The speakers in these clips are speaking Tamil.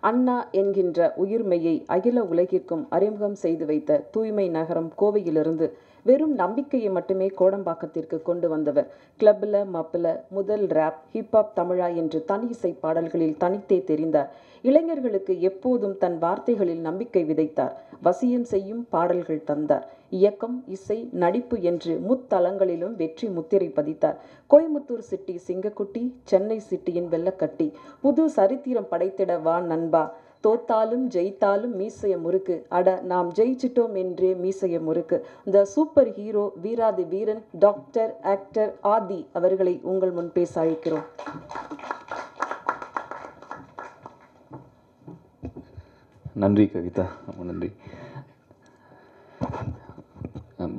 அண்ணா என்கின்ற உயிர்மையை அகில உலகிற்கும் அறிமுகம் செய்து வைத்த தூய்மை நகரம் கோவையிலிருந்து வெறும் நம்பிக்கையை மட்டுமே கோடம்பாக்கத்திற்கு கொண்டு வந்தவர். கிளப்ல மப்பில் முதல் ரேப் ஹிப்ஹாப் தமிழா என்று தனி இசை பாடல்களில் தனித்தே தெரிந்தார். இளைஞர்களுக்கு எப்போதும் தன் வார்த்தைகளில் நம்பிக்கை விதைத்தார். வசியம் செய்யும் பாடல்கள் தந்தார். இயக்கம் இசை நடிப்பு என்று முத்தலங்களிலும் வெற்றி முத்திரை பதித்தார். கோயம்புத்தூர் சிட்டி சிங்கக்குட்டி சென்னை சிட்டியின் வெள்ளக்கட்டி. புது சரித்திரம் படைத்திட வா நண்பா. தோத்தாலும் ஜெயித்தாலும் மீசைய முறுக்கு. அட நாம் ஜெயிச்சிட்டோம் என்றே மீசைய முறுக்கு. இந்த சூப்பர் ஹீரோ வீராதி வீரன் டாக்டர் ஆக்டர் ஆதி அவர்களை உங்கள் முன் பேச அழைக்கிறோம். நன்றி கவிதா. ரொம்ப நன்றி.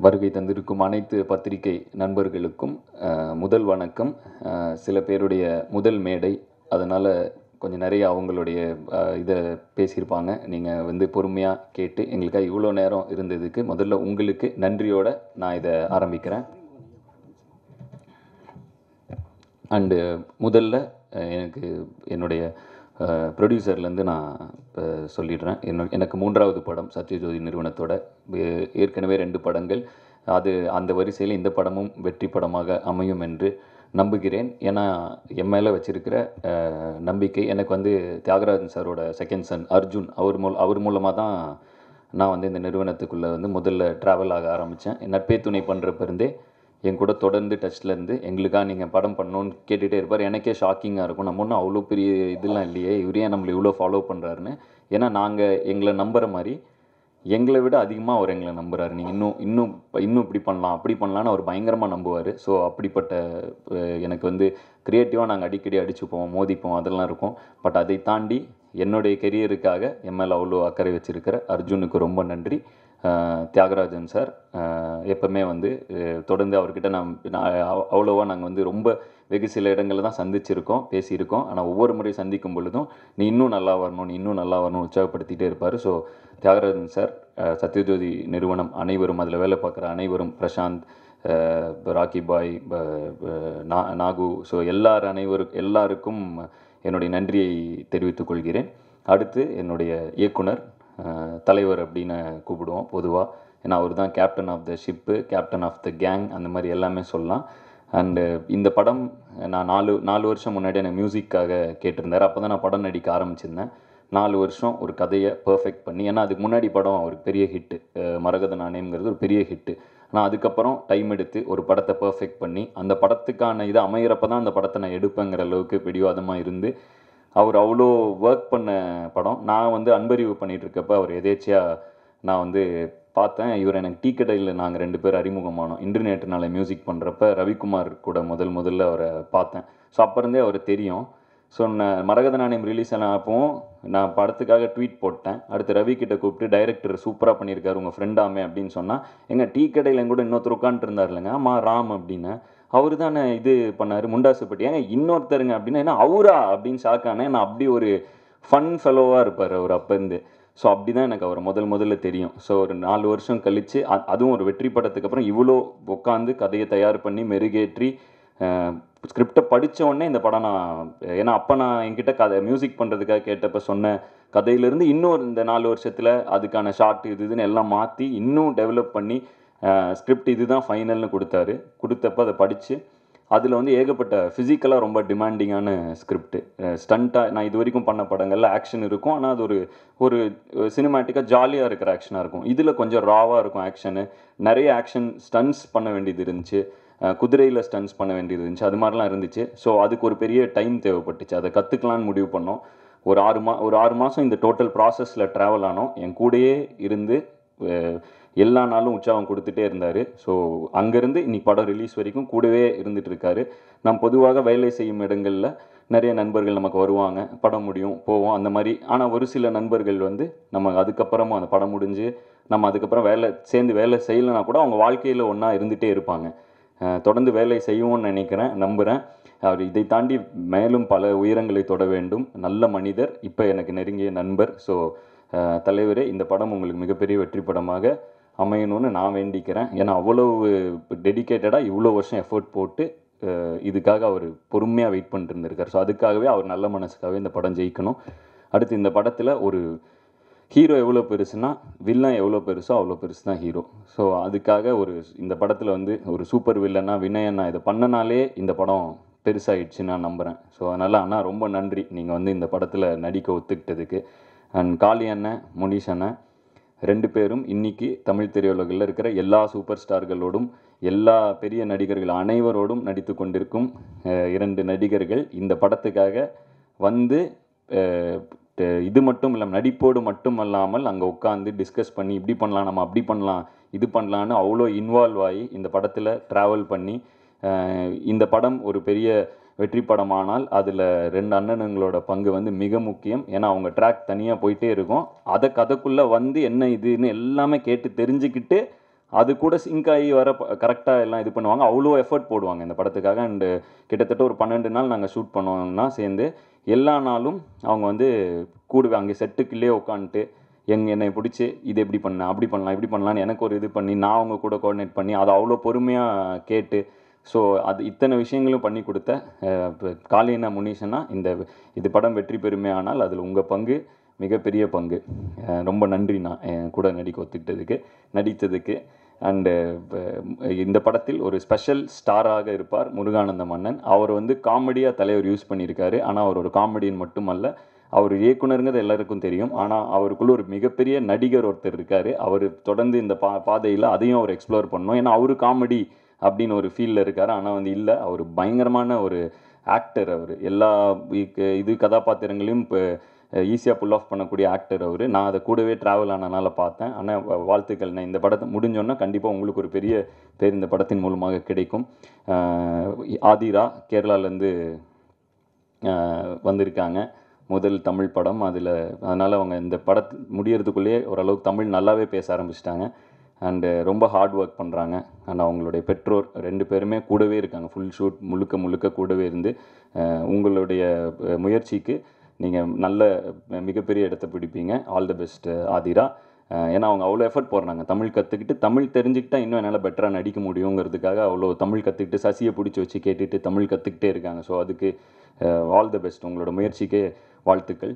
வருகை தந்திருக்கும் அனைத்து பத்திரிகை நண்பர்களுக்கும் முதல் வணக்கம். சில பேருடைய முதல் மேடை. அதனால் கொஞ்சம் நிறைய அவங்களுடைய இதை பேசியிருப்பாங்க. நீங்கள் வந்து பொறுமையாக கேட்டு எங்களுக்காக இவ்வளோ நேரம் இருந்ததுக்கு முதல்ல உங்களுக்கு நன்றியோடு நான் இதை ஆரம்பிக்கிறேன். அண்டு முதல்ல எனக்கு என்னுடைய ப்ரொடியூசர்லேருந்து நான் இப்போ சொல்லிடுறேன். என்ன எனக்கு மூன்றாவது படம் சத்யஜோதி நிறுவனத்தோட ஏற்கனவே ரெண்டு படங்கள். அது அந்த வரிசையில் இந்த படமும் வெற்றி படமாக அமையும் என்று நம்புகிறேன். ஏன்னா என் மேலே வச்சிருக்கிற நம்பிக்கை எனக்கு வந்து தியாகராஜன் சாரோட செகண்ட் சன் அர்ஜுன் அவர் மூல அவர் மூலமாக தான் நான் வந்து இந்த நிறுவனத்துக்குள்ளே வந்து முதல்ல ட்ராவல் ஆக ஆரம்பித்தேன் நட்பே துணை பண்ணுறப்ப இருந்தே என் கூட தொடர்ந்து டச்சில் இருந்து எங்களுக்காக நீங்கள் படம் பண்ணணும்னு கேட்டுகிட்டே இருப்பார். எனக்கே ஷாக்கிங்காக இருக்கும். நம்ம ஒன்றும் அவ்வளோ பெரிய இதெல்லாம் இல்லையே. இவரே நம்மளை இவ்வளோ ஃபாலோ பண்ணுறாருன்னு ஏன்னா நாங்கள் எங்களை நம்புகிற மாதிரி எங்களை விட அதிகமாக அவர் எங்களை நம்புகிறாரு நீங்கள் இன்னும் இன்னும் இன்னும் இப்படி பண்ணலாம் அப்படி பண்ணலான்னு அவர் பயங்கரமாக நம்புவார். ஸோ அப்படிப்பட்ட எனக்கு வந்து க்ரியேட்டிவாக நாங்கள் அடிக்கடி அடிச்சுப்போம் மோதிப்போம் அதெல்லாம் இருக்கும். பட் அதை தாண்டி என்னுடைய கெரியருக்காக எம்எல் அவ்வளோ அக்கறை வச்சுருக்கிற அர்ஜுனுக்கு ரொம்ப நன்றி. தியாகராஜன் சார் எப்போவுமே எப்பவுமே வந்து தொடர்ந்து அவர்கிட்ட நான் அவ்வளோவா நாங்கள் வந்து ரொம்ப வெகு சில இடங்களில் தான் சந்திச்சிருக்கோம் பேசியிருக்கோம். ஆனால் ஒவ்வொரு முறை சந்திக்கும் பொழுதும் நீ இன்னும் நல்லா வரணும் நீ இன்னும் நல்லா வரணும் உற்சாகப்படுத்திகிட்டே இருப்பார். ஸோ தியாகராஜன் சார் சத்யஜோதி நிறுவனம் அனைவரும் அதில் வேலை பார்க்குற அனைவரும் பிரசாந்த் ராக்கி பாய் நாகு ஸோ எல்லார் அனைவரும் எல்லாருக்கும் என்னுடைய நன்றியை தெரிவித்துக் கொள்கிறேன். அடுத்து என்னுடைய இயக்குனர் தலைவர் அப்படின்னு கூப்பிடுவோம் பொதுவாக ஏன்னா அவர் தான் captain of the ship captain of the gang அந்த மாதிரி எல்லாமே சொல்லலாம். அண்டு இந்த படம் நான் நாலு நாலு வருஷம் முன்னாடி எனக்கு மியூசிக்காக கேட்டிருந்தார். அப்போ தான் நான் படம் நடிக்க ஆரம்பிச்சிருந்தேன். நாலு வருஷம் ஒரு கதையை பர்ஃபெக்ட் பண்ணி ஏன்னா அதுக்கு முன்னாடி படம் ஒரு பெரிய ஹிட்டு மரகத நாணயம்ங்கிறது ஒரு பெரிய ஹிட்டு நான் அதுக்கப்புறம் டைம் எடுத்து ஒரு படத்தை பர்ஃபெக்ட் பண்ணி அந்த படத்துக்கான இது அமையிறப்ப தான் அந்த படத்தை நான் எடுப்பேங்கிற அளவுக்கு பிடிவாதமாக இருந்து அவர் அவ்வளோ ஒர்க் பண்ண படம். நான் வந்து அன்பறிவு பண்ணிகிட்ருக்கப்ப அவர் எதேச்சியாக நான் வந்து பார்த்தேன். இவர் எனக்கு டீ கடையில் நாங்கள் ரெண்டு பேர் அறிமுகமானோம். இன்டர்நெட்னால மியூசிக் பண்ணுறப்ப ரவிக்குமார் கூட முதல் முதல்ல அவரை பார்த்தேன். ஸோ அப்போ இருந்தே அவர் தெரியும். ஸோ நான் மரகத நாணயம் ரிலீஸ் ஆன அப்போவும் நான் படத்துக்காக ட்வீட் போட்டேன். அடுத்து ரவி கிட்ட கூப்பிட்டு டைரக்டர் சூப்பராக பண்ணியிருக்காரு உங்கள் ஃப்ரெண்டாமே அப்படின்னு சொன்னால் எங்கள் டீ கடையில் கூட இன்னொருத்தர் உட்காந்துட்டு இருந்தார் இல்லைங்க ஆமாம் ராம் அப்படின்னு அவர் தானே இது பண்ணார் முண்டாசுப்பட்டி ஏங்க இன்னொருத்தருங்க அப்படின்னா என்ன அவரா? அப்படின்னு ஷாக்கானே நான் அப்படி ஒரு ஃபன் ஃபெலோவாக இருப்பார் அவர் அப்போருந்து ஸோ அப்படி தான் எனக்கு அவர் முதல் முதல்ல தெரியும். ஸோ ஒரு நாலு வருஷம் கழித்து அதுவும் ஒரு வெற்றி படத்துக்கு அப்புறம் இவ்வளோ உட்காந்து கதையை தயார் பண்ணி மெருகேற்றி ஸ்கிரிப்டை படிச்ச உடனே இந்த படம் நான் ஏன்னா அப்போ நான் என்கிட்ட கதை மியூசிக் பண்ணுறதுக்காக கேட்டப்போ சொன்ன கதையிலேருந்து இன்னொரு இந்த நாலு வருஷத்தில் அதுக்கான ஷார்ட் இது இதுன்னு எல்லாம் மாற்றி இன்னும் டெவலப் பண்ணி ஸ்கிரிப்ட் இது தான் ஃபைனல்னு கொடுத்தாரு. கொடுத்தப்ப அதை படித்து அதில் வந்து ஏகப்பட்ட ஃபிசிக்கலாக ரொம்ப டிமாண்டிங்கான ஸ்கிரிப்ட் ஸ்டண்ட்டாக நான் இது வரைக்கும் பண்ண படங்களில் ஆக்ஷன் இருக்கும். ஆனால் அது ஒரு ஒரு சினிமேட்டிக்காக ஜாலியாக இருக்கிற ஆக்ஷனாக இருக்கும். இதில் கொஞ்சம் ராவாக இருக்கும் ஆக்ஷனு நிறைய ஆக்ஷன் ஸ்டன்ஸ் பண்ண வேண்டியது இருந்துச்சு. குதிரையில் ஸ்டன்ஸ் பண்ண வேண்டியது இருந்துச்சு. அது மாதிரிலாம் இருந்துச்சு. ஸோ அதுக்கு ஒரு பெரிய டைம் தேவைப்பட்டுச்சு. அதை கற்றுக்கலான்னு முடிவு பண்ணோம். ஒரு ஆறு மா ஒரு ஆறு மாதம் இந்த டோட்டல் ப்ராசஸில் ட்ராவல் ஆனோம். என் கூடயே இருந்து எல்லா நாளும் உற்சாகம் கொடுத்துட்டே இருந்தார். ஸோ அங்கேருந்து இன்னைக்கு படம் ரிலீஸ் வரைக்கும் கூடவே இருந்துட்டு இருக்காரு. நாம் பொதுவாக வேலை செய்யும் இடங்களில் நிறைய நண்பர்கள் நமக்கு வருவாங்க. படம் முடியும் போவோம் அந்த மாதிரி. ஆனால் ஒரு சில நண்பர்கள் வந்து நம்ம அதுக்கப்புறமும் அந்த படம் முடிஞ்சு நம்ம அதுக்கப்புறம் வேலை சேர்ந்து வேலை செய்யலைன்னா கூட அவங்க வாழ்க்கையில் ஒன்றா இருந்துகிட்டே இருப்பாங்க. தொடர்ந்து வேலை செய்வோம்னு நினைக்கிறேன் நம்புகிறேன் அவர் இதை தாண்டி மேலும் பல உயரங்களை தொட வேண்டும். நல்ல மனிதர் இப்போ எனக்கு நெருங்கிய நண்பர். ஸோ தலைவரே இந்த படம் உங்களுக்கு மிகப்பெரிய வெற்றி படமாக அமையணும்னு நான் வேண்டிக்கிறேன். ஏன்னா அவ்வளவு டெடிக்கேட்டடாக இவ்வளோ வருஷம் எஃபோர்ட் போட்டு இதுக்காக அவர் பொறுமையாக வெயிட் பண்ணிட்டு இருந்திருக்கார். ஸோ அதுக்காகவே அவர் நல்ல மனசுக்காகவே இந்த படம் ஜெயிக்கணும். அடுத்து இந்த படத்தில் ஒரு ஹீரோ எவ்வளோ பெருசுனா வில்லன் எவ்வளோ பெருசோ அவ்வளோ பெருசு தான் ஹீரோ. ஸோ அதுக்காக ஒரு இந்த படத்தில் வந்து ஒரு சூப்பர் வில்லனா வினயன்னா இதை பண்ணனாலே இந்த படம் பெருசாகிடுச்சு நான் நம்புகிறேன் ஸோ அதனால் அண்ணா ரொம்ப நன்றி. நீங்கள் வந்து இந்த படத்தில் நடிக்க ஒத்துக்கிட்டதுக்கு. அண்ட் காளி அண்ணன் முனீஷ் அண்ணன் ரெண்டு பேரும் இன்னைக்கு தமிழ் திரையுலகில் இருக்கிற எல்லா சூப்பர் ஸ்டார்களோடும் எல்லா பெரிய நடிகர்கள் அனைவரோடும் நடித்து கொண்டிருக்கும் இரண்டு நடிகர்கள் இந்த படத்துக்காக வந்து இது மட்டும் இல்லாமல் நடிப்போடு மட்டும் அல்லாமல் அங்கே உட்காந்து டிஸ்கஸ் பண்ணி இப்படி பண்ணலாம் நம்ம அப்படி பண்ணலாம் இது பண்ணலான்னு அவ்வளோ இன்வால்வ் ஆகி இந்த படத்தில் ட்ராவல் பண்ணி இந்த படம் ஒரு பெரிய வெற்றி படமானால் அதில் ரெண்டு அண்ணனுங்களோட பங்கு வந்து மிக முக்கியம். ஏன்னா அவங்க ட்ராக் தனியாக போயிட்டே இருக்கும். அதை கதைக்குள்ளே வந்து என்ன இதுன்னு எல்லாமே கேட்டு தெரிஞ்சுக்கிட்டு அது கூட சிங்க் ஆகி வர கரெக்டாக எல்லாம் இது பண்ணுவாங்க. அவ்வளோ எஃபர்ட் போடுவாங்க இந்த படத்துக்காக. அண்டு கிட்டத்தட்ட ஒரு பன்னெண்டு நாள் நாங்கள் ஷூட் பண்ணோம்னா சேர்ந்து எல்லா நாளும் அவங்க வந்து கூடுவேன் அங்கே செட்டுக்குள்ளே உட்காந்துட்டு எங் என்னை பிடிச்சி இது எப்படி பண்ண அப்படி பண்ணலாம் இப்படி பண்ணலான்னு எனக்கு ஒரு இது பண்ணி நான் அவங்க கூட கோஆர்டினேட் பண்ணி அதை அவ்வளோ பொறுமையாக கேட்டு ஸோ அது இத்தனை விஷயங்களும் பண்ணி கொடுத்த அஹ், இப்ப முனீஷனா இந்த இது படம் வெற்றி பெறுமே ஆனால் அதில் உங்கள் பங்கு மிகப்பெரிய பங்கு. ரொம்ப நன்றி நான் என் கூட நடிக்க ஒத்துக்கிட்டதுக்கு நடித்ததுக்கு. அண்டு uh, இந்த படத்தில் ஒரு ஸ்பெஷல் ஸ்டாராக இருப்பார் முருகானந்த மன்னன். அவர் வந்து காமெடியாக தலைவர் யூஸ் பண்ணியிருக்காரு. ஆனால் அவர் ஒரு காமெடியன் மட்டுமல்ல அவர் இயக்குனருங்கிறது எல்லாருக்கும் தெரியும். ஆனால் அவருக்குள்ள ஒரு மிகப்பெரிய நடிகர் ஒருத்தர் இருக்கார். அவர் தொடர்ந்து இந்த பா பாதையில் அதையும் அவர் எக்ஸ்ப்ளோர் பண்ணணும் ஏன்னா அவர் காமெடி அப்படின்னு ஒரு ஃபீலில் இருக்கார். ஆனால் வந்து இல்லை. அவர் பயங்கரமான ஒரு ஆக்டர் அவர். எல்லா இது கதாபாத்திரங்களையும் இப்போ ஈஸியாக புல் ஆஃப் பண்ணக்கூடிய ஆக்டர் அவர். நான் அதை கூடவே ட்ராவல் ஆனனால பார்த்தேன். ஆனால் வாழ்த்துக்கள். நான் இந்த படத்தை முடிஞ்சோன்னா கண்டிப்பாக உங்களுக்கு ஒரு பெரிய பேர் இந்த படத்தின் மூலமாக கிடைக்கும். ஆதிரா கேரளாலேருந்து வந்திருக்காங்க. முதல் தமிழ் படம். அதில் அதனால் அவங்க இந்த படத்து முடியறதுக்குள்ளேயே ஓரளவுக்கு தமிழ் நல்லாவே பேச ஆரம்பிச்சிட்டாங்க. அண்டு ரொம்ப ஹார்ட் ஒர்க் பண்ணுறாங்க அண்ட் அவங்களுடைய பெற்றோர் ரெண்டு பேருமே கூடவே இருக்காங்க. ஃபுல் ஷூட் முழுக்க முழுக்க கூடவே இருந்து. உங்களுடைய முயற்சிக்கு நீங்கள் நல்ல மிகப்பெரிய இடத்த பிடிப்பீங்க. All the best Aadhira. ஏன்னா அவங்க அவ்வளோ எஃபர்ட் போடுறாங்க. தமிழ் கற்றுக்கிட்டு தமிழ் தெரிஞ்சுக்கிட்டா இன்னும் என்னால் பெட்டராக நடிக்க முடியுங்கிறதுக்காக அவ்வளோ தமிழ் கற்றுக்கிட்டு சசியை பிடிச்சி வச்சு கேட்டுட்டு தமிழ் கற்றுக்கிட்டே இருக்காங்க. ஸோ அதுக்கு ஆல் த பெஸ்ட் உங்களோட முயற்சிக்கே வாழ்த்துக்கள்.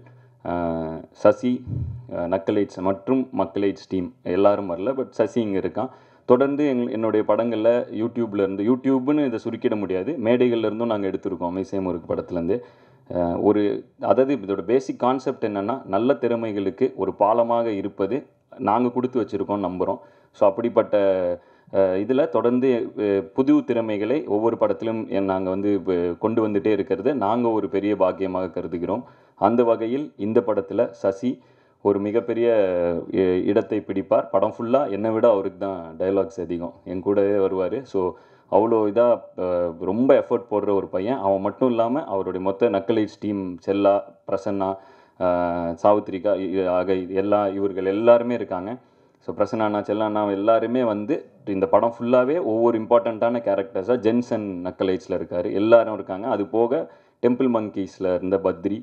சசி நக்கலைட்ஸ் மற்றும் மக்களைட்ஸ் டீம் எல்லாரும் வரல பட் சசி இங்கே இருக்கான். தொடர்ந்து எங் என்னுடைய படங்களில் யூடியூப்லேருந்து யூடியூப்னு இதை சுருக்கிட முடியாது. மேடைகள்லேருந்தும் நாங்கள் எடுத்திருக்கோம். அமைசேம் படத்துலேருந்து. ஒரு அதாவது இதோட பேசிக் கான்செப்ட் என்னென்னா நல்ல திறமைகளுக்கு ஒரு பாலமாக இருப்பது நாங்கள் கொடுத்து வச்சுருக்கோம் நம்புகிறோம் ஸோ அப்படிப்பட்ட இதில் தொடர்ந்து புது திறமைகளை ஒவ்வொரு படத்திலும் நாங்கள் வந்து கொண்டு வந்துட்டே இருக்கிறது. நாங்கள் ஒரு பெரிய பாக்கியமாக கருதுகிறோம். அந்த வகையில் இந்த படத்தில் சசி ஒரு மிகப்பெரிய இடத்தை பிடிப்பார். படம் ஃபுல்லாக என்னை விட அவருக்கு தான் டைலாக்ஸ் அதிகம். என் கூடவே வருவார். ஸோ அவ்வளோ இதாக ரொம்ப எஃபர்ட் போடுற ஒரு பையன். அவன் மட்டும் இல்லாமல் அவருடைய மொத்த நக்கலைட்ஸ் டீம் செல்லா பிரசன்னா சாவித்ரிகா ஆக எல்லா இவர்கள் எல்லாருமே இருக்காங்க. ஸோ பிரசன்னா செல்லாண்ணா எல்லாருமே வந்து இந்த படம் ஃபுல்லாகவே ஒவ்வொரு இம்பார்ட்டண்ட்டான கேரக்டர்ஸாக ஜென்சன் நக்கலைட்ஸில் இருக்கார். எல்லாரும் இருக்காங்க. அது போக டெம்பிள் மங்கீஸில் இருந்த பத்ரி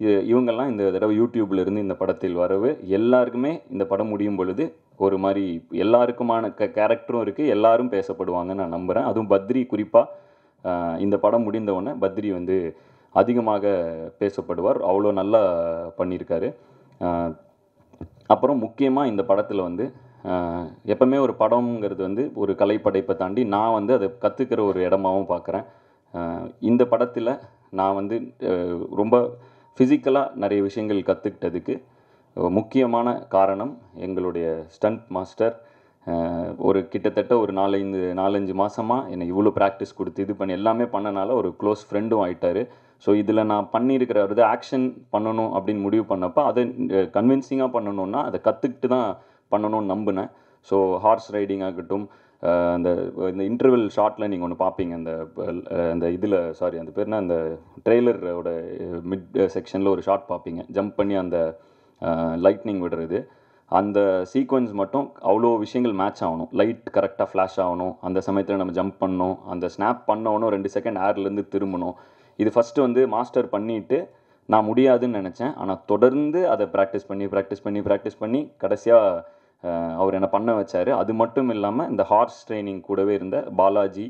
இவங்கெல்லாம் இந்த தடவை யூடியூப்ல இருந்து இந்த படத்தில் வரவு எல்லாருக்குமே இந்த படம் முடியும் பொழுது ஒரு மாதிரி எல்லாருக்குமான க கேரக்டரும் இருக்குது எல்லாரும் பேசப்படுவாங்கன்னு நான் நம்புகிறேன் அதுவும் பத்ரி குறிப்பாக இந்த படம் முடிந்தவுடனே பத்ரி வந்து அதிகமாக பேசப்படுவார். அவ்வளோ நல்லா பண்ணியிருக்காரு அப்புறம் முக்கியமாக இந்த படத்தில் வந்து எப்போவுமே எப்பவுமே ஒரு படம்ங்கிறது வந்து ஒரு கலைப்படைப்பை தாண்டி நான் வந்து அதை கற்றுக்கிற ஒரு இடமாவும் பார்க்குறேன் இந்த படத்தில் நான் வந்து ரொம்ப ஃபிசிக்கலாக நிறைய விஷயங்கள் கற்றுக்கிட்டதுக்கு முக்கியமான காரணம் எங்களுடைய ஸ்டண்ட் மாஸ்டர் ஒரு கிட்டத்தட்ட ஒரு நாலஞ்சு நாலஞ்சு மாதமாக என்னை இவ்வளோ ப்ராக்டிஸ் கொடுத்து இது பண்ணி எல்லாமே பண்ணனால ஒரு க்ளோஸ் ஃப்ரெண்டும் ஆகிட்டார் ஸோ இதில் நான் பண்ணியிருக்கிற ஒரு ஆக்ஷன் பண்ணணும் அப்படின்னு முடிவு பண்ணப்போ அதை கன்வின்சிங்காக பண்ணணுன்னா அதை கற்றுக்கிட்டு தான் பண்ணணும்னு நம்பினேன். ஸோ ஹார்ஸ் ரைடிங் ஆகட்டும் அந்த இந்த இன்டர்வல் ஷாட்டில் நீங்கள் ஒன்று பார்ப்பீங்க அந்த அந்த இதில் சாரி அந்த பேர்னா அந்த ட்ரெய்லரோட மிட் செக்ஷனில் ஒரு ஷாட் பார்ப்பீங்க ஜம்ப் பண்ணி அந்த லைட்னிங் விடுறது. அந்த சீக்வன்ஸ் மட்டும் அவ்வளோ விஷயங்கள் மேட்ச் ஆகணும். லைட் கரெக்டாக ஃப்ளாஷ் ஆகணும். அந்த சமயத்தில் நம்ம ஜம்ப் பண்ணணும். அந்த ஸ்னாப் பண்ணவனும் ரெண்டு செகண்ட் ஏர்லேருந்து திரும்பணும். இது ஃபஸ்ட்டு வந்து மாஸ்டர் பண்ணிவிட்டு நான் முடியாதுன்னு நினச்சேன். ஆனால் தொடர்ந்து அதை ப்ராக்டிஸ் பண்ணி ப்ராக்டிஸ் பண்ணி ப்ராக்டிஸ் பண்ணி கடைசியாக அவர் என்னை பண்ண வச்சார்? அது மட்டும் இல்லாமல் இந்த ஹார்ஸ் ட்ரைனிங் கூடவே இருந்த பாலாஜி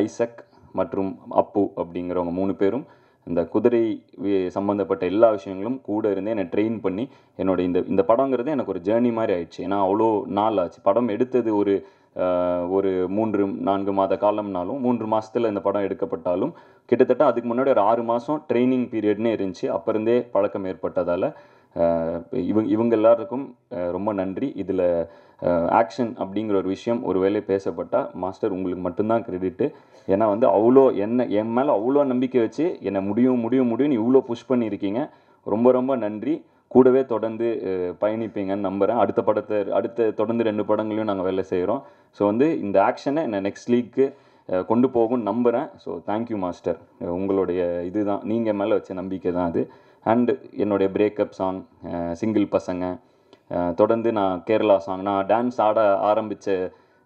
ஐசக் மற்றும் அப்பு அப்படிங்கிறவங்க மூணு பேரும் இந்த குதிரை சம்மந்தப்பட்ட எல்லா விஷயங்களும் கூட இருந்து என்னை ட்ரெயின் பண்ணி என்னோட இந்த இந்த படங்கிறது எனக்கு ஒரு ஜேர்னி மாதிரி ஆயிடுச்சு. ஏன்னா அவ்வளோ நாள் ஆச்சு. படம் எடுத்தது ஒரு ஒரு மூன்று நான்கு மாத காலம்னாலும் மூன்று மாதத்தில் இந்த படம் எடுக்கப்பட்டாலும் கிட்டத்தட்ட அதுக்கு முன்னாடி ஒரு ஆறு மாதம் ட்ரைனிங் பீரியட்னே இருந்துச்சு. அப்போ இருந்தே பழக்கம் ஏற்பட்டதால் இவங்க இவங்க எல்லாருக்கும் ரொம்ப நன்றி. இதில் ஆக்ஷன் அப்படிங்கிற ஒரு விஷயம் ஒரு வேளை பேசப்பட்டால் மாஸ்டர் உங்களுக்கு மட்டும்தான் கிரெடிட்டு ஏன்னா வந்து அவ்வளோ என்ன என் மேலே அவ்வளோ நம்பிக்கை வச்சு என்னை முடியும் முடியும் முடியும்னு இவ்வளோ புஷ் பண்ணியிருக்கீங்க. ரொம்ப ரொம்ப நன்றி. கூடவே தொடர்ந்து பயணிப்பீங்கன்னு நம்புகிறேன் அடுத்த படத்தை அடுத்த தொடர்ந்து ரெண்டு படங்களையும் நாங்கள் வேலை செய்கிறோம் ஸோ வந்து இந்த ஆக்ஷனை என்னை நெக்ஸ்ட் லீக்கு கொண்டு போகும்னு நம்புகிறேன் ஸோ தேங்க்யூ மாஸ்டர் உங்களுடைய இதுதான். நீங்கள் மேலே வச்ச நம்பிக்கை தான் அது. அண்டு என்னுடைய பிரேக்கப் சாங் சிங்கிள் பசங்க. தொடர்ந்து நான் கேரளா சாங் நான் டான்ஸ் ஆட ஆரம்பித்த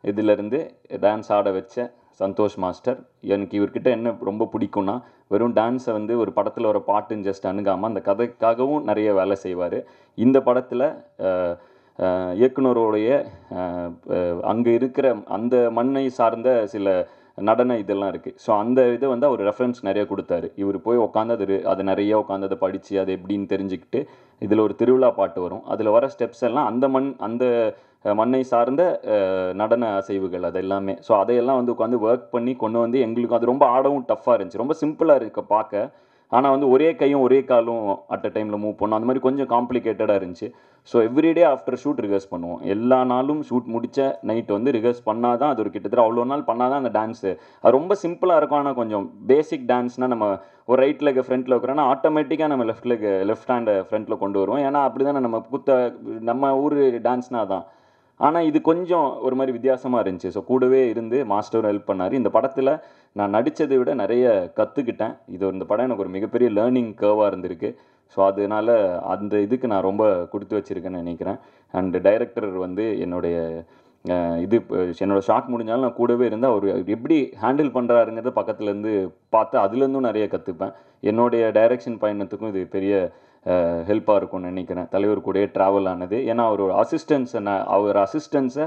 இதிலேருந்து டான்ஸ் ஆட வச்ச சந்தோஷ் மாஸ்டர் எனக்கு இவர்கிட்ட என்ன ரொம்ப பிடிக்கும்னா வெறும் டான்ஸை வந்து ஒரு படத்தில் ஒரு பாட்டுன்னு ஜஸ்ட் அணுகாமல் அந்த கதைக்காகவும் நிறைய வேலை செய்வார். இந்த படத்தில் இயக்குனருடைய அங்கே இருக்கிற அந்த மண்ணை சார்ந்த சில நடனம் இதெல்லாம் இருக்குது ஸோ அந்த இதை வந்து அவர் ரெஃபரன்ஸ் நிறைய கொடுத்தாரு. இவர் போய் உட்காந்து அது நிறைய உட்காந்து அதை படித்து அது எப்படின்னு தெரிஞ்சுக்கிட்டு இதில் ஒரு திருவிழா பாட்டு வரும். அதில் வர ஸ்டெப்ஸ் எல்லாம் அந்த மண் அந்த மண்ணை சார்ந்த நடன அசைவுகள் அது எல்லாமே ஸோ அதையெல்லாம் வந்து உட்காந்து ஒர்க் பண்ணி கொண்டு வந்து எங்களுக்கு அது ரொம்ப ஆடவும் டஃப்பாக இருந்துச்சு. ரொம்ப சிம்பிளாக இருக்க பார்க்க. ஆனால் வந்து ஒரே கையும் ஒரே காலும் அட் அ டைமில் மூவ் பண்ணோம். அந்த மாதிரி கொஞ்சம் காம்ப்ளிகேட்டடாக இருந்துச்சு. So everyday after shoot rehearse பண்ணுவோம். எல்லா நாளும் ஷூட் முடித்த நைட் வந்து ரிகர்ஸ் பண்ணால் தான் அது ஒரு கிட்டத்தட்ட அவ்வளோ நாள் பண்ணால் தான் அந்த டான்ஸு அது ரொம்ப சிம்பிளாக இருக்கும். ஆனால் கொஞ்சம் பேசிக் டான்ஸ்னால் நம்ம ஒரு ரைட் லெக் ஃப்ரண்ட்டில் வைக்கிறோன்னா ஆட்டோமேட்டிக்காக நம்ம லெஃப்ட் லெக் லெஃப்ட் ஹேண்டை ஃப்ரண்ட்டில் கொண்டு வருவோம். ஏன்னா அப்படி தானே நம்ம குத்த நம்ம ஊர் டான்ஸ்னால் தான் ஆனால் இது கொஞ்சம் ஒரு மாதிரி வித்தியாசமாக இருந்துச்சு. ஸோ கூடவே இருந்து மாஸ்டரும் ஹெல்ப் பண்ணார். இந்த படத்தில் நான் நடித்ததை விட நிறைய கற்றுக்கிட்டேன் இது இந்த படம் எனக்கு ஒரு மிகப்பெரிய லேர்னிங் கேர்வாக இருந்திருக்கு. ஸோ அதனால அந்த இதுக்கு நான் ரொம்ப கொடுத்து வச்சிருக்கேன்னு நினைக்கிறேன். அண்டு டைரக்டர் வந்து என்னுடைய இது என்னோடய ஷார்ட் முடிஞ்சாலும் நான் கூடவே இருந்தால் அவர் எப்படி ஹேண்டில் பண்ணுறாருங்கிறத பக்கத்துலேருந்து பார்த்து அதுலேருந்தும் நிறைய கற்றுப்பேன் என்னுடைய டைரக்ஷன் பயணத்துக்கும் இது பெரிய ஹெல்ப்பாக இருக்கும்னு நினைக்கிறேன். தலைவர் கூடயே ட்ராவல் ஆனது. ஏன்னா அவர் அசிஸ்டன்ஸை நான் அவர் அசிஸ்டன்ஸை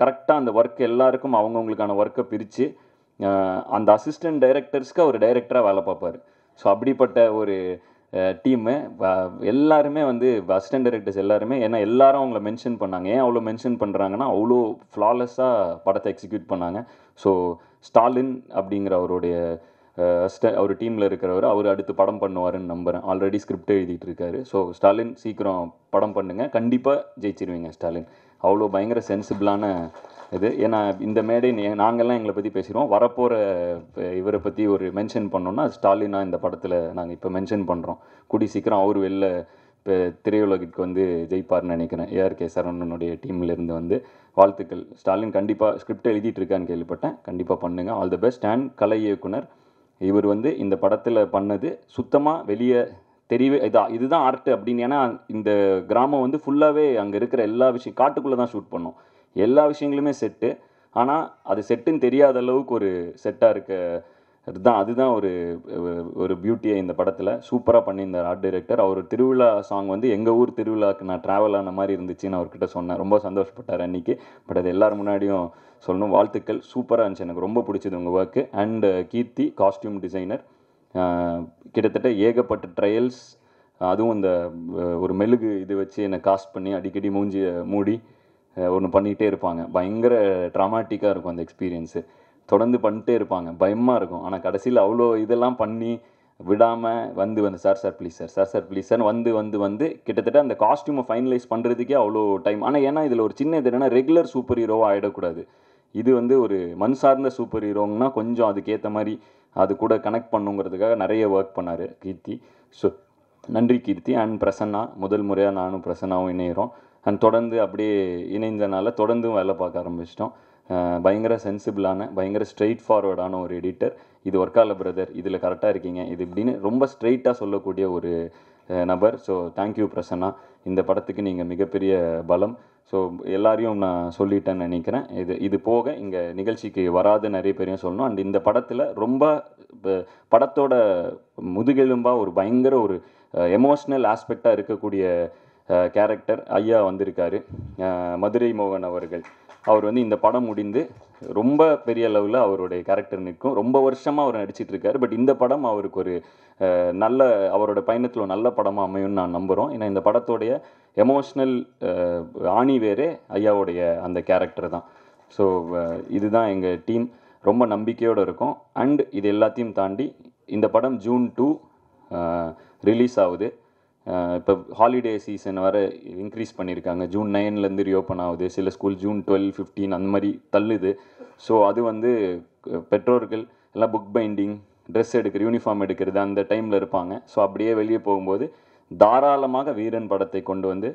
கரெக்டாக அந்த ஒர்க் எல்லாருக்கும் அவங்கவுங்களுக்கான ஒர்க்கை பிரித்து அந்த அசிஸ்டன்ட் டைரக்டர்ஸ்க்கு அவர் டைரக்டராக வேலை பார்ப்பார். ஸோ அப்படிப்பட்ட ஒரு டீமு எல்லாருமே வந்து அசிஸ்டன்ட் டைரக்டர்ஸ் எல்லாருமே ஏன்னா எல்லாரும் அவங்கள மென்ஷன் பண்ணாங்க. ஏன் அவ்வளோ மென்ஷன் பண்ணுறாங்கன்னா அவ்வளோ ஃப்ளாலெஸ்ஸாக படத்தை எக்ஸிக்யூட் பண்ணாங்க. ஸோ ஸ்டாலின் அப்படிங்கிற அவருடைய ஸ்ட அவர் டீமில் இருக்கிறவர் அவர் அடுத்து படம் பண்ணுவாருன்னு நம்புகிறேன் ஆல்ரெடி ஸ்கிரிப்ட் எழுதிட்டு இருக்காரு ஸோ ஸ்டாலின் சீக்கிரம் படம் பண்ணுங்கள் கண்டிப்பாக ஜெயிச்சிருவீங்க ஸ்டாலின். அவ்வளோ பயங்கர சென்சிபிளான இது. ஏன்னா இந்த மேடை நாங்கள்லாம் எங்களை பற்றி பேசுகிறோம் வரப்போகிற இவரை பற்றி ஒரு மென்ஷன் பண்ணோன்னா ஸ்டாலினாக ஸ்டாலினா இந்த படத்தில் நாங்கள் இப்போ மென்ஷன் பண்ணுறோம் கூடி சீக்கிரம் அவர் வெளில இப்போ திரையுலகிற்கு வந்து ஜெயிப்பார்னு நினைக்கிறேன். ஏஆர்கே சரவணனுடைய டீம்லேருந்து வந்து. வாழ்த்துக்கள். ஸ்டாலின் கண்டிப்பாக ஸ்கிரிப்ட் எழுதிட்டு இருக்கான்னு கேள்விப்பட்டேன். கண்டிப்பாக பண்ணுங்கள் ஆல் தி பெஸ்ட் அண்ட் கலை இயக்குனர் இவர் வந்து இந்த படத்தில் பண்ணது சுத்தமாக வெளியே தெரியவே இதாக இதுதான் ஆர்ட் அப்படின்னு ஏன்னா இந்த கிராமம் வந்து ஃபுல்லாகவே அங்கே இருக்கிற எல்லா விஷயம் காட்டுக்குள்ளே தான் ஷூட் பண்ணோம். எல்லா விஷயங்களுமே செட்டு ஆனால் அது செட்டுன்னு தெரியாத அளவுக்கு ஒரு செட்டாக இருக்க அதுதான் அதுதான் ஒரு ஒரு பியூட்டியை இந்த படத்தில் சூப்பராக பண்ணியிருந்தார் ஆர்ட் டைரக்டர் அவர் திருவிழா சாங் வந்து எங்கள் ஊர் திருவிழாக்கு நான் ட்ராவல் ஆன மாதிரி இருந்துச்சுன்னு அவர்கிட்ட சொன்னேன். ரொம்ப சந்தோஷப்பட்டார் அன்னைக்கு. பட் அது எல்லோரும் முன்னாடியும் சொல்லணும். வாழ்த்துக்கள். சூப்பராக இருந்துச்சு. எனக்கு ரொம்ப பிடிச்சது உங்கள் work and Keerthi costume designer uh, கிட்டத்தட்ட ஏகப்பட்ட ட்ரையல்ஸ் அதுவும் இந்த uh, ஒரு மெழுகு இது வச்சு என்னை காஸ்ட் பண்ணி அடிக்கடி மூஞ்சி மூடி uh, ஒன்று பண்ணிகிட்டே இருப்பாங்க. பயங்கர ட்ராமாட்டிக்காக இருக்கும் அந்த எக்ஸ்பீரியன்ஸு தொடர்ந்து பண்ணிட்டே இருப்பாங்க. பயமாக இருக்கும். ஆனால் கடைசியில் அவ்வளோ இதெல்லாம் பண்ணி விடாமல் வந்து வந்து sir sir please sir sir sir please sir வந்து வந்து வந்து கிட்டத்தட்ட அந்த காஸ்டியூமை ஃபைனலைஸ் பண்ணுறதுக்கே அவ்வளோ டைம். ஆனால் ஏன்னா இதில் ஒரு சின்ன இது என்னென்னா ரெகுலர் சூப்பர் ஹீரோவாக ஆகிடக்கூடாது இது வந்து ஒரு மண் சார்ந்த சூப்பர் ஹீரோங்கன்னா கொஞ்சம் அதுக்கேற்ற மாதிரி அது கூட கனெக்ட் பண்ணுங்கிறதுக்காக நிறைய ஒர்க் பண்ணார் கீர்த்தி. ஸோ நன்றி கீர்த்தி. அண்ட் பிரசன்னா முதல் முறையாக நானும் பிரசன்னாவும் இணையிறோம். அண்ட் தொடர்ந்து அப்படியே இணைந்தனால தொடர்ந்தும் வேலை பார்க்க ஆரம்பிச்சிட்டோம். பயங்கர சென்சிபிளான பயங்கர ஸ்ட்ரெயிட் ஃபார்வர்டான ஒரு எடிட்டர் இது ஒர்க்கால பிரதர் இதில் கரெக்டாக இருக்கீங்க. இது இப்படின்னு ரொம்ப ஸ்ட்ரெயிட்டாக சொல்லக்கூடிய ஒரு நபர். So thank you Prasanna. இந்த படத்துக்கு நீங்கள் மிகப்பெரிய பலம். ஸோ எல்லாரையும் நான் சொல்லிட்டேன்னு நினைக்கிறேன். இது இது போக இங்கே நிகழ்ச்சிக்கு வராத நிறைய பேரையும் சொல்லணும். அண்ட் இந்த படத்தில் ரொம்ப படத்தோட முதுகெலும்பாக ஒரு பயங்கர ஒரு எமோஷ்னல் ஆஸ்பெக்டாக இருக்கக்கூடிய கேரக்டர் ஐயா வந்திருக்காரு. மதுரை மோகன் அவர்கள். அவர் வந்து இந்த படம் முடிந்து ரொம்ப பெரிய லெவலில் அவருடைய கேரக்டர் நிற்கும். ரொம்ப வருஷமாக அவர் நடிச்சிட்டு இருக்காரு. பட் இந்த படம் அவருக்கு ஒரு நல்ல அவரோட பயணத்தில் ஒரு நல்ல படமாக அமையும்னு நான் நம்புகிறோம் ஏன்னா இந்த படத்தோடைய எமோஷ்னல் ஆணி வேறே ஐயாவுடைய அந்த கேரக்டர் தான். ஸோ இதுதான் எங்கள் டீம் ரொம்ப நம்பிக்கையோடு இருக்கும். அண்ட் இது எல்லாத்தையும் தாண்டி இந்த படம் ஜூன் டூ ரிலீஸ் ஆகுது. இப்போ ஹாலிடே சீசன் வர இன்க்ரீஸ் பண்ணியிருக்காங்க ஜூன் நைன்லேருந்து ரீஓப்பன் ஆகுது. சில ஸ்கூல் ஜூன் டுவெல் ஃபிஃப்டீன் அந்த மாதிரி தள்ளுது. ஸோ அது வந்து பெற்றோர்கள் எல்லாம் புக் பைண்டிங் ட்ரெஸ் எடுக்கிற யூனிஃபார்ம் எடுக்கிறது அந்த டைமில் இருப்பாங்க. ஸோ அப்படியே வெளியே போகும்போது தாராளமாக வீரன் படத்தை கொண்டு வந்து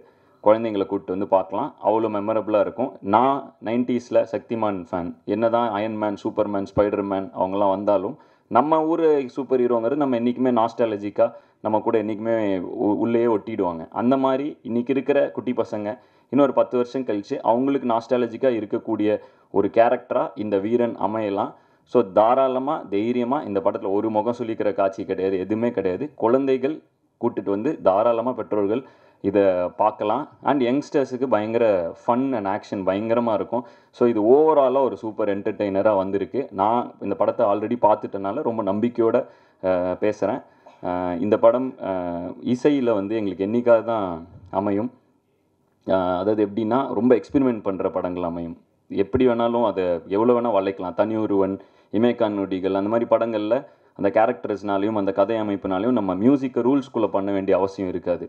குழந்தைங்களை கூப்பிட்டு வந்து பார்க்கலாம். அவ்வளோ மெமரபுளாக இருக்கும். நான் நைன்டிஸில் சக்திமான் ஃபேன் என்ன தான் அயன்மேன் சூப்பர்மேன் ஸ்பைடர்மேன் அவங்களாம் வந்தாலும் நம்ம ஊர் சூப்பர் ஹீரோங்கிறது நம்ம என்றைக்குமே நாஸ்டாலஜிக்காக நம்ம கூட என்றைக்குமே உ- உள்ளேயே ஒட்டிடுவாங்க. அந்த மாதிரி இன்றைக்கி இருக்கிற குட்டி பசங்க இன்னொரு பத்து வருஷம் கழித்து அவங்களுக்கு நாஸ்டாலஜிக்காக இருக்கக்கூடிய ஒரு கேரக்டராக இந்த வீரன் அமையலாம். ஸோ தாராளமாக தைரியமாக இந்த படத்தில் ஒரு முகம் சொல்லிக்கிற காட்சி கிடையாது எதுவுமே கிடையாது. குழந்தைகள் கூட்டுட்டு வந்து தாராளமாக பெற்றோர்கள் இதை பார்க்கலாம். அண்ட் யங்ஸ்டர்ஸுக்கு பயங்கர ஃபன் அண்ட் ஆக்ஷன் பயங்கரமாக இருக்கும். ஸோ இது ஓவராலாக ஒரு சூப்பர் என்டர்டெய்னராக வந்திருக்கு. நான் இந்த படத்தை ஆல்ரெடி பார்த்துட்டனால ரொம்ப நம்பிக்கையோடு பேசுகிறேன் இந்த படம் இசையில் வந்து எங்களுக்கு என்றைக்காக தான் அமையும். அதாவது எப்படின்னா ரொம்ப எக்ஸ்பெரிமெண்ட் பண்ணுற படங்கள் அமையும். எப்படி வேணாலும் அதை எவ்வளோ வேணால் வளைக்கலாம். தனி ஒருவன் இமேக்கான் நொடிகள் அந்த மாதிரி படங்களில் அந்த கேரக்டர்ஸ்னாலையும் அந்த கதை அமைப்புனாலையும் நம்ம மியூசிக்கை ரூல்ஸ்குள்ளே பண்ண வேண்டிய அவசியம் இருக்காது.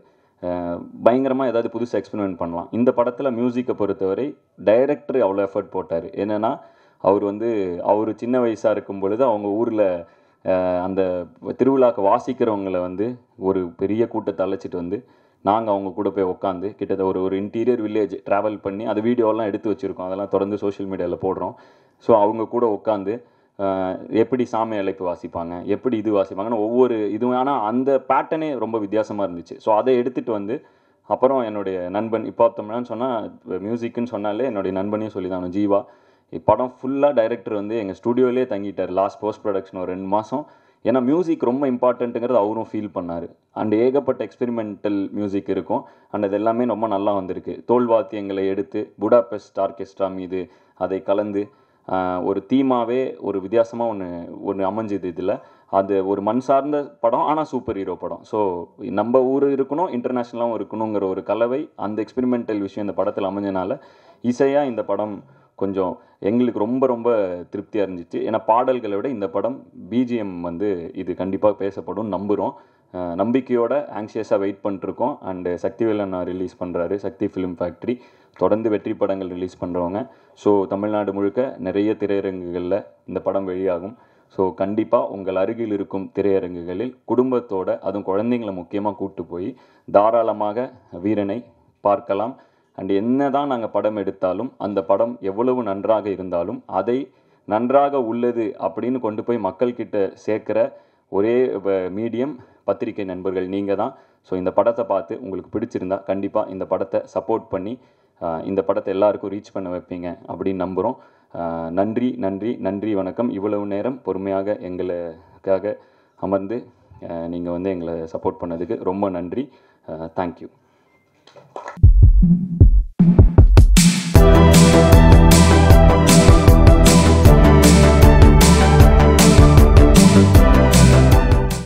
பயங்கரமாக ஏதாவது புதுசாக எக்ஸ்பெரிமெண்ட் பண்ணலாம். இந்த படத்தில் மியூசிக்கை பொறுத்தவரை டைரக்டர் அவ்வளோ எஃபர்ட் போட்டார். என்னென்னா அவர் வந்து அவர் சின்ன வயசாக இருக்கும் பொழுது அவங்க ஊரில் அந்த திருவிழாக்கு வாசிக்கிறவங்களை வந்து ஒரு பெரிய கூட்டத்தை அழைச்சிட்டு வந்து நாங்கள் அவங்க கூட போய் உட்காந்து கிட்டத்தட்ட ஒரு ஒரு இன்டீரியர் வில்லேஜ் ட்ராவல் பண்ணி அது வீடியோலாம் எடுத்து வச்சுருக்கோம். அதெல்லாம் தொடர்ந்து சோஷியல் மீடியாவில் போடுறோம். ஸோ அவங்க கூட உட்காந்து எப்படி சாமி அழைப்பு வாசிப்பாங்க எப்படி இது வாசிப்பாங்கன்னு ஒவ்வொரு இதுவும் ஆனால் அந்த பேட்டர்னே ரொம்ப வித்தியாசமாக இருந்துச்சு. ஸோ அதை எடுத்துகிட்டு வந்து அப்புறம் என்னுடைய நண்பன் இப்போ பார்த்தோம்னா சொன்னால் மியூசிக்குன்னு சொன்னாலே என்னுடைய நண்பனையும் சொல்லி தான் ஜீவா படம் ஃபுல்லாக டைரக்டர் வந்து எங்கள் ஸ்டுடியோலேயே தங்கிட்டார். லாஸ்ட் போஸ்ட் ப்ரொடக்ஷன் ஒரு ரெண்டு மாதம் ஏன்னா மியூசிக் ரொம்ப இம்பார்ட்டண்ட்டுங்கிறது அவரும் ஃபீல் பண்ணார். அண்ட் ஏகப்பட்ட எக்ஸ்பெரிமெண்டல் மியூசிக் இருக்கும். அண்ட் அது எல்லாமே ரொம்ப நல்லா வந்திருக்கு. தோல் வாத்தியங்களை எடுத்து புடாபெஸ்ட் ஆர்கெஸ்ட்ரா மீது அதை கலந்து ஒரு தீமாவே ஒரு வித்தியாசமாக ஒன்று ஒன்று அமைஞ்சுது இதில். அது ஒரு மண் சார்ந்த படம் ஆனால் சூப்பர் ஹீரோ படம். ஸோ நம்ம ஊர் இருக்கணும் இன்டர்நேஷ்னலாகவும் இருக்கணுங்கிற ஒரு கலவை அந்த எக்ஸ்பெரிமெண்டல் விஷயம் இந்த படத்தில் அமைஞ்சனால இசையாக இந்த படம் கொஞ்சம் எங்களுக்கு ரொம்ப ரொம்ப திருப்தியாக இருந்துச்சு. ஏன்னா பாடல்களை விட இந்த படம் பிஜிஎம் வந்து இது கண்டிப்பாக பேசப்படும் நம்புகிறோம் நம்பிக்கையோட ஆங்ஷியஸாக வெயிட் பண்ணிட்டுருக்கோம். அண்டு சக்திவேலன் ரிலீஸ் பண்ணுறாரு சக்தி ஃபிலிம் ஃபேக்ட்ரி தொடர்ந்து வெற்றி படங்கள் ரிலீஸ் பண்ணுறவங்க ஸோ தமிழ்நாடு முழுக்க நிறைய திரையரங்குகளில் இந்த படம் வெளியாகும். ஸோ கண்டிப்பாக உங்கள் அருகில் இருக்கும் திரையரங்குகளில் குடும்பத்தோட அதுவும் குழந்தைங்களை முக்கியமாக கூட்டு போய் தாராளமாக வீரனை பார்க்கலாம். அண்ட் என்ன தான் நாங்கள் படம் எடுத்தாலும் அந்த படம் எவ்வளவு நன்றாக இருந்தாலும் அதை நன்றாக உள்ளது அப்படின்னு கொண்டு போய் மக்கள்கிட்ட சேர்க்குற ஒரே மீடியம் பத்திரிகை நண்பர்கள் நீங்கள் தான் ஸோ இந்த படத்தை பார்த்து உங்களுக்கு பிடிச்சிருந்தா கண்டிப்பாக இந்த படத்தை சப்போர்ட் பண்ணி இந்த படத்தை எல்லாருக்கும் ரீச் பண்ண வைப்பீங்க அப்படின்னு நம்புகிறோம் நன்றி நன்றி நன்றி வணக்கம். இவ்வளவு நேரம் பொறுமையாக எங்களுக்காக அமர்ந்து நீங்கள் வந்து எங்களை சப்போர்ட் பண்ணதுக்கு ரொம்ப நன்றி. தேங்க்யூ